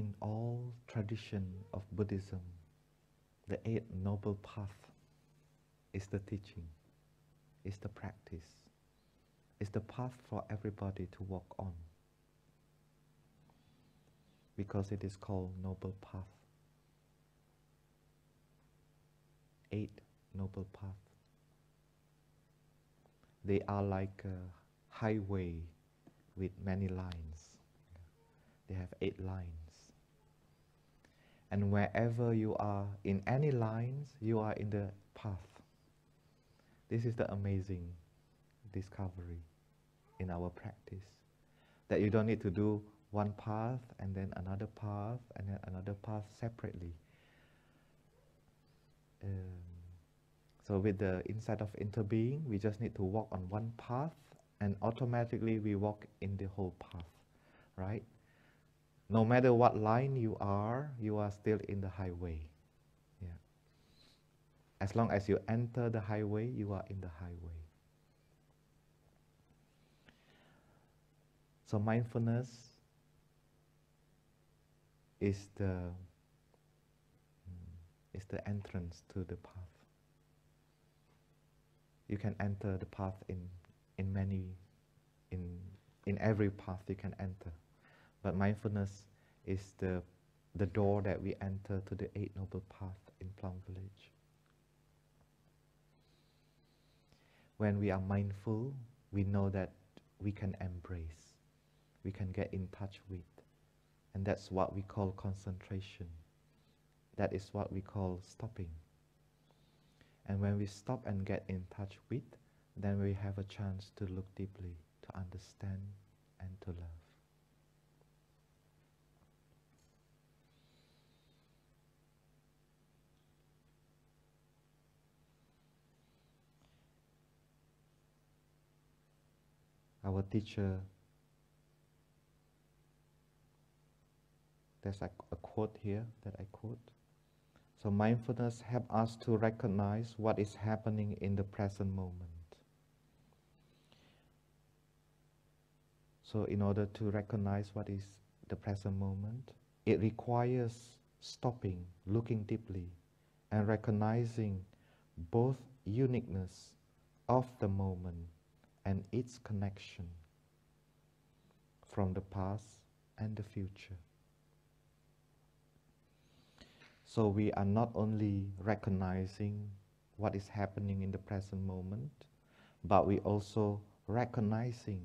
in all tradition of Buddhism, the Eight Noble Path is the teaching, is the practice, is the path for everybody to walk on. Because it is called Noble Path. Eight Noble Path. They are like a highway with many lines. They have eight lines. And wherever you are in any lines, you are in the path. This is the amazing discovery in our practice. That you don't need to do one path and then another path and then another path separately. Um, so with the insight of interbeing, we just need to walk on one path and automatically we walk in the whole path, right? No matter what line you are, you are still in the highway. Yeah. As long as you enter the highway, you are in the highway. So mindfulness is the mm, is the entrance to the path. You can enter the path in in many, in, in every path you can enter. But mindfulness is the, the door that we enter to the Eight Noble Path in Plum Village. When we are mindful, we know that we can embrace, we can get in touch with, and that's what we call concentration. That is what we call stopping. And when we stop and get in touch with, then we have a chance to look deeply, to understand, and to love. Our teacher, there's a, a quote here that I quote. So mindfulness helps us to recognize what is happening in the present moment. So in order to recognize what is the present moment, it requires stopping, looking deeply, and recognizing both uniqueness of the moment and its connection from the past and the future. So we are not only recognizing what is happening in the present moment, but we also recognizing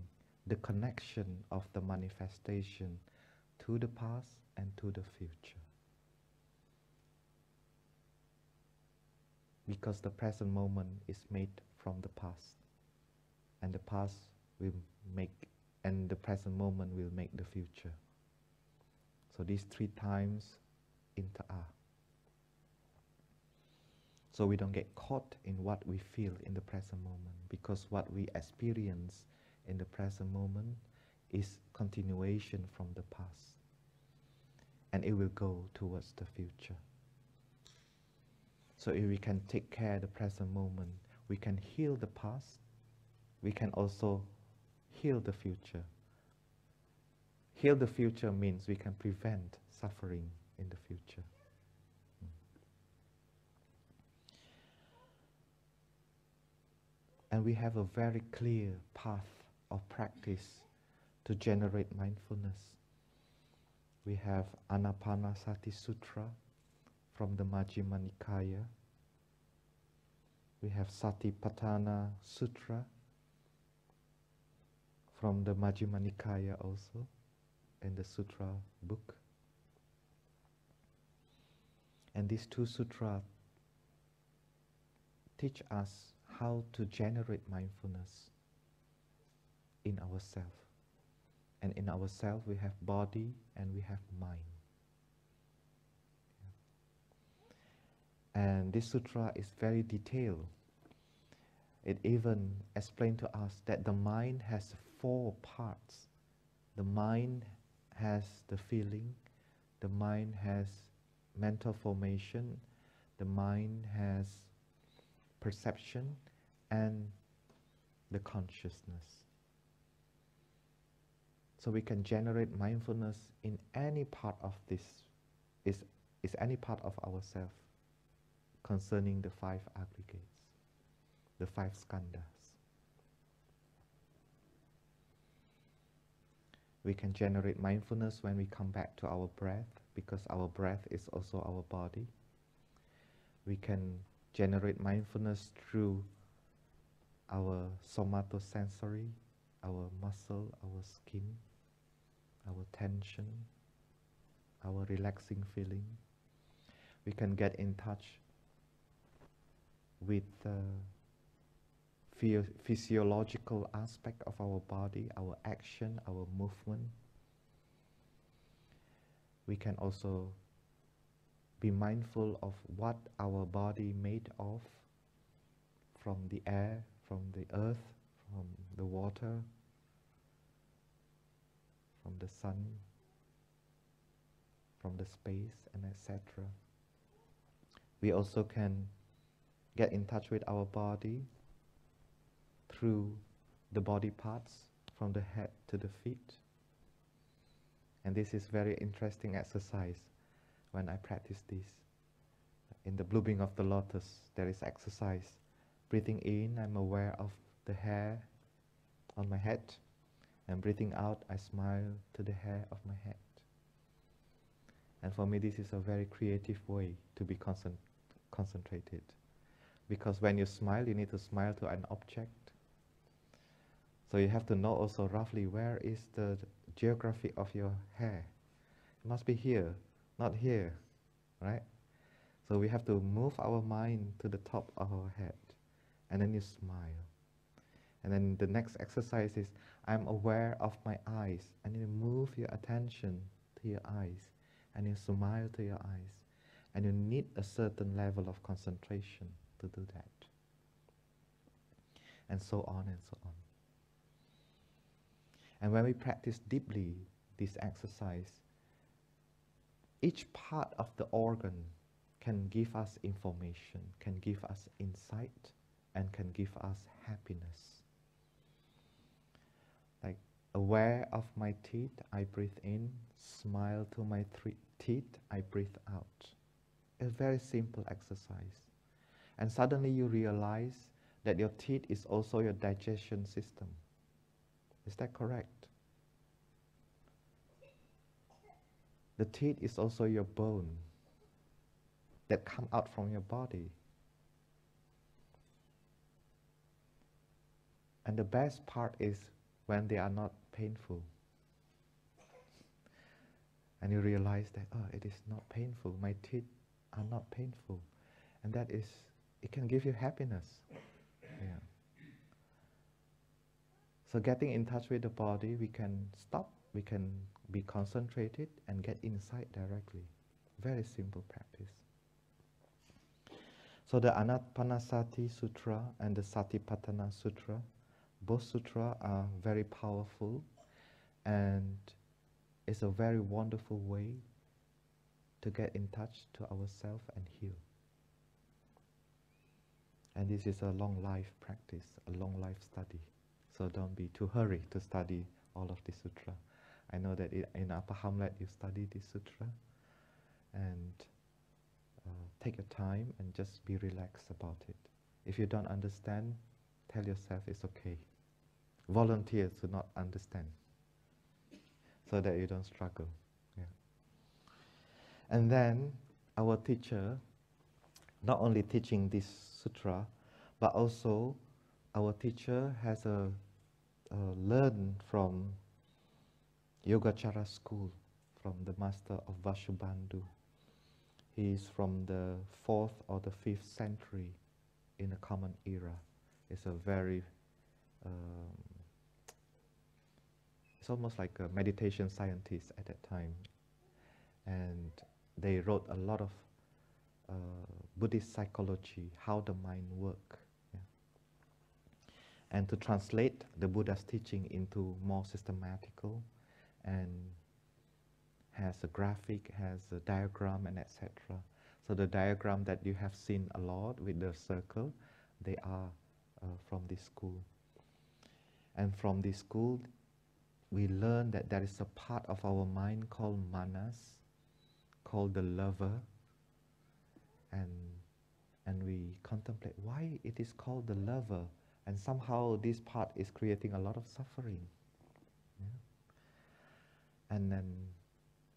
the connection of the manifestation to the past and to the future. Because the present moment is made from the past, and the past will make, and the present moment will make the future. So these three times inter are. So we don't get caught in what we feel in the present moment, because what we experience in the present moment is continuation from the past. And it will go towards the future. So if we can take care of the present moment, we can heal the past, we can also heal the future. Heal the future means we can prevent suffering in the future. And we have a very clear path of practice to generate mindfulness. We have Anapanasati Sutra from the Majjhima Nikaya. We have Satipatthana Sutra from the Majjhima Nikaya also in the Sutra book. And these two sutras teach us how to generate mindfulness in ourselves. And in ourselves we have body and we have mind. And this sutra is very detailed. It even explains to us that the mind has four parts. The mind has the feeling, the mind has mental formation, the mind has perception, and the consciousness. So we can generate mindfulness in any part of this, is, is any part of ourself concerning the five aggregates, the five skandhas. We can generate mindfulness when we come back to our breath because our breath is also our body. We can generate mindfulness through our somatosensory, our muscle, our skin, our tension, our relaxing feeling. We can get in touch with the physiological aspect of our body, our action, our movement. We can also be mindful of what our body made of from the air, from the earth, from the water, from the sun, from the space, and etc. We also can get in touch with our body through the body parts from the head to the feet. And this is very interesting exercise when I practice this. In the blooming of the lotus, there is exercise. Breathing in, I'm aware of the hair on my head. And breathing out, I smile to the hair of my head. And for me, this is a very creative way to be concent concentrated. Because when you smile, you need to smile to an object. So you have to know also roughly where is the geography of your hair. It must be here, not here, right? So we have to move our mind to the top of our head, and then you smile. And then the next exercise is I'm aware of my eyes, and you move your attention to your eyes, and you smile to your eyes, and you need a certain level of concentration to do that. And so on and so on. And when we practice deeply this exercise, each part of the organ can give us information, can give us insight, and can give us happiness. Like aware of my teeth, I breathe in, smile to my teeth, I breathe out. A very simple exercise. And suddenly you realize that your teeth is also your digestion system. Is that correct? The teeth is also your bone that come out from your body. And the best part is when they are not painful. And you realize that, oh, it is not painful. My teeth are not painful. And that is it can give you happiness. Yeah. So getting in touch with the body, we can stop, we can be concentrated and get insight directly. Very simple practice. So the Anapanasati Sutra and the Satipatthana Sutra, both sutra are very powerful and it's a very wonderful way to get in touch to ourselves and heal. And this is a long life practice, a long life study. So don't be too hurry to study all of the sutra. I know that in Upper Hamlet you study this sutra and uh, take your time and just be relaxed about it. If you don't understand, tell yourself it's okay. Volunteer to not understand so that you don't struggle. Yeah. And then our teacher not only teaching this sutra, but also our teacher has a, learned from Yogacara school, from the master of Vasubandhu. He is from the fourth or the fifth century in the common era. It's a very, um, it's almost like a meditation scientist at that time. And they wrote a lot of uh, Buddhist psychology, how the mind work, yeah. And to translate the Buddha's teaching into more systematical and has a graphic, has a diagram, and etc. So the diagram that you have seen a lot with the circle, they are uh, from this school. And from this school, we learn that there is a part of our mind called manas, called the lover, and and we contemplate why it is called the lover, and somehow this part is creating a lot of suffering. Yeah? And then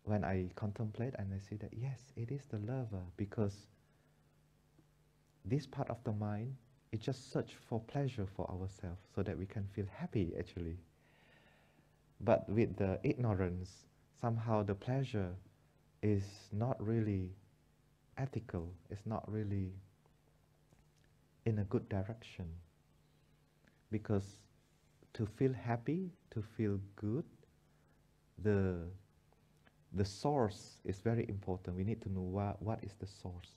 when I contemplate and I see that yes, it is the lover because this part of the mind it just search for pleasure for ourselves so that we can feel happy actually. But with the ignorance, somehow the pleasure is not really ethical, it's not really in a good direction. Because to feel happy, to feel good, the, the source is very important. We need to know what, what is the source.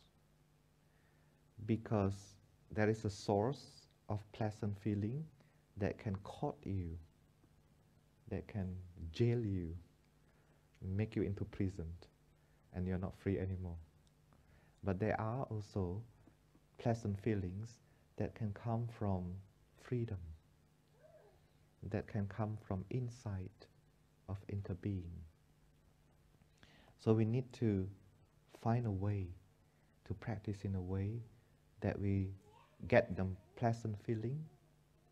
Because there is a source of pleasant feeling that can caught you, that can jail you, make you into prison, and you're not free anymore. But there are also pleasant feelings that can come from freedom, that can come from insight of interbeing. So we need to find a way to practice in a way that we get the pleasant feeling,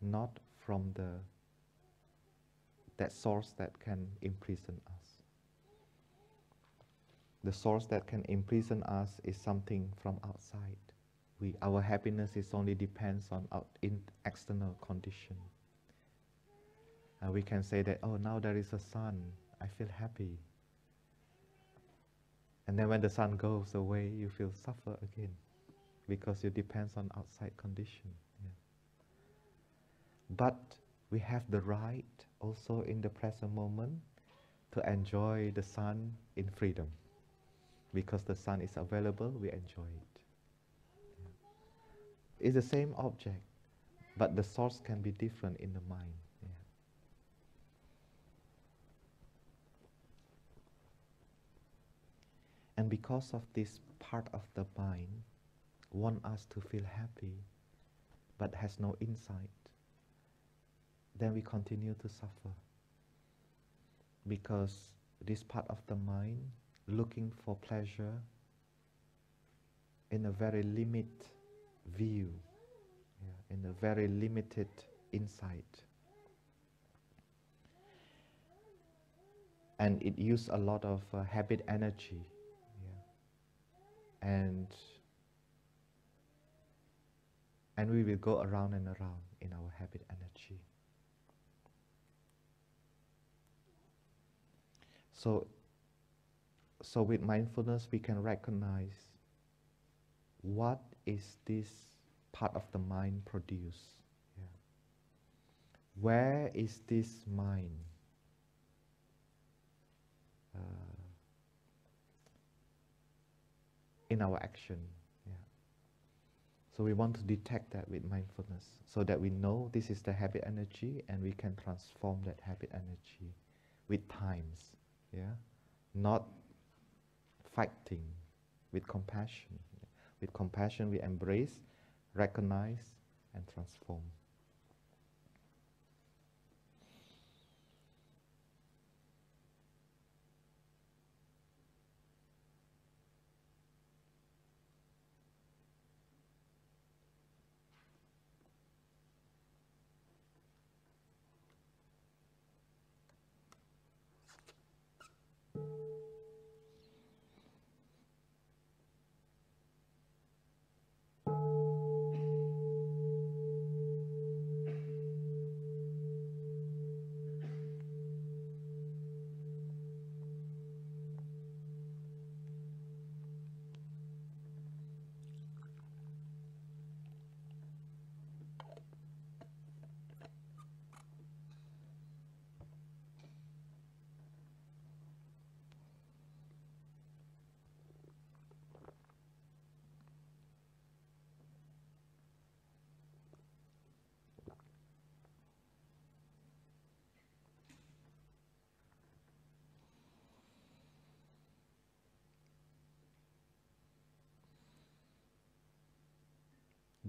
not from the that source that can imprison us. The source that can imprison us is something from outside. We, our happiness is only depends on out in external condition. Uh, we can say that, oh, now there is a sun, I feel happy. And then when the sun goes away, you feel suffer again because it depends on outside condition. Yeah. But we have the right also in the present moment to enjoy the sun in freedom. Because the sun is available, we enjoy it. It's the same object, but the source can be different in the mind. Yeah. And because of this part of the mind, want us to feel happy but has no insight, then we continue to suffer. Because this part of the mind looking for pleasure in a very limited view, yeah, in a very limited insight. And it uses a lot of uh, habit energy. Yeah. And and we will go around and around in our habit energy. So, so with mindfulness, we can recognize what is this part of the mind produce. Yeah. Where is this mind? Uh, in our action so we want to detect that with mindfulness so that we know this is the habit energy and we can transform that habit energy with times. Yeah? Not fighting with compassion. With compassion we embrace, recognize and transform.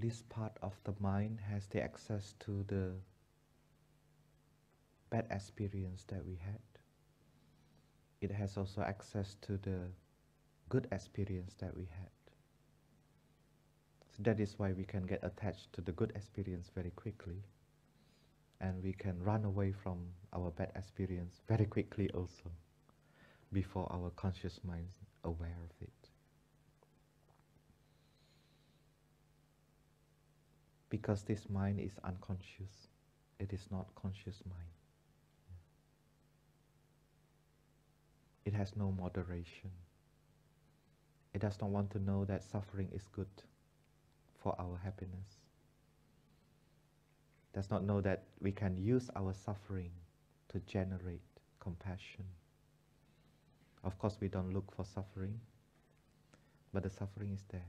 This part of the mind has the access to the bad experience that we had. It has also access to the good experience that we had. So that is why we can get attached to the good experience very quickly. And we can run away from our bad experience very quickly also, before our conscious mind is aware of it. Because this mind is unconscious, it is not conscious mind. It has no moderation. It does not want to know that suffering is good for our happiness. Does not know that we can use our suffering to generate compassion. Of course, we don't look for suffering, but the suffering is there.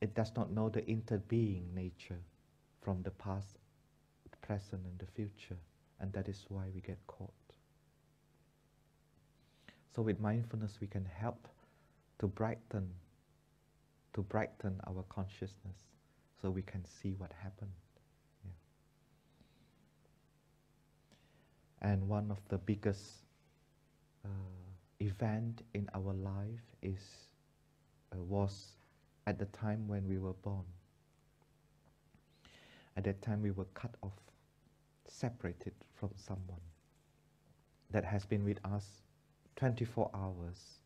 It does not know the interbeing nature from the past, the present, and the future, and that is why we get caught. So with mindfulness, we can help to brighten, to brighten our consciousness, so we can see what happened. And one of the biggest uh, event in our life is uh, was at the time when we were born. At that time, we were cut off, separated from someone that has been with us 24 hours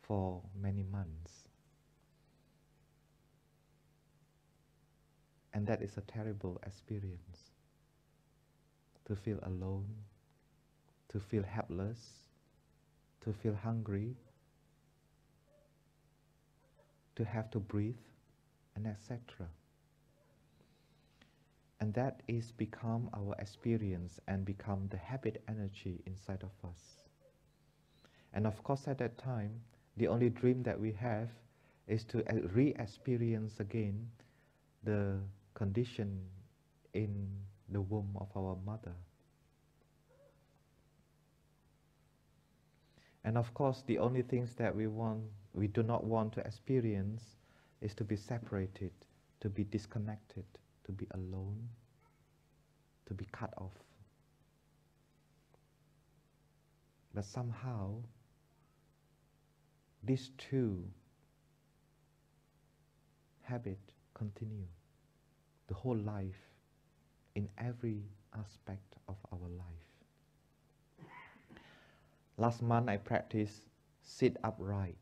for many months. And that is a terrible experience. To feel alone, to feel helpless, to feel hungry, to have to breathe, and etc. And that is become our experience and become the habit energy inside of us. And of course, at that time, the only dream that we have is to uh, re-experience again the condition in the womb of our mother. And of course, the only things that we want, we do not want to experience is to be separated, to be disconnected, to be alone, to be cut off. But somehow, these two habits continue the whole life in every aspect of our life. Last month I practiced sit upright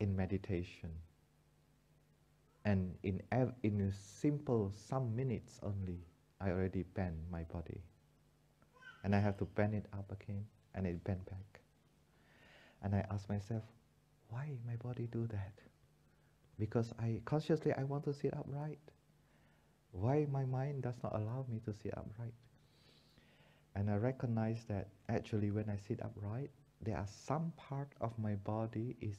in meditation. And in, in a simple some minutes only, I already bend my body. And I have to bend it up again and it bend back. And I ask myself, why my body do that? Because I consciously I want to sit upright. Why my mind does not allow me to sit upright? And I recognize that actually when I sit upright, there are some part of my body is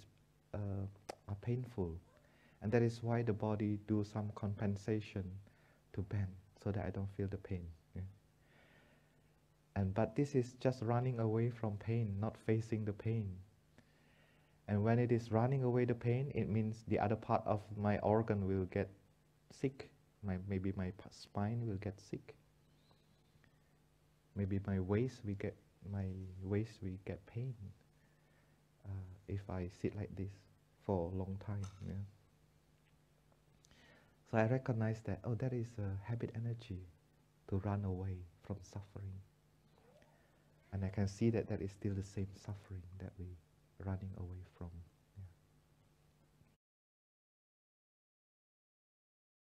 are painful, and that is why the body do some compensation to bend so that I don't feel the pain. And but this is just running away from pain, not facing the pain. And when it is running away the pain, it means the other part of my organ will get sick. My, maybe my spine will get sick. Maybe my waist will get my waist will get pain uh, if I sit like this for a long time. Yeah. So I recognize that oh, that is a habit energy to run away from suffering, and I can see that that is still the same suffering that we running away from.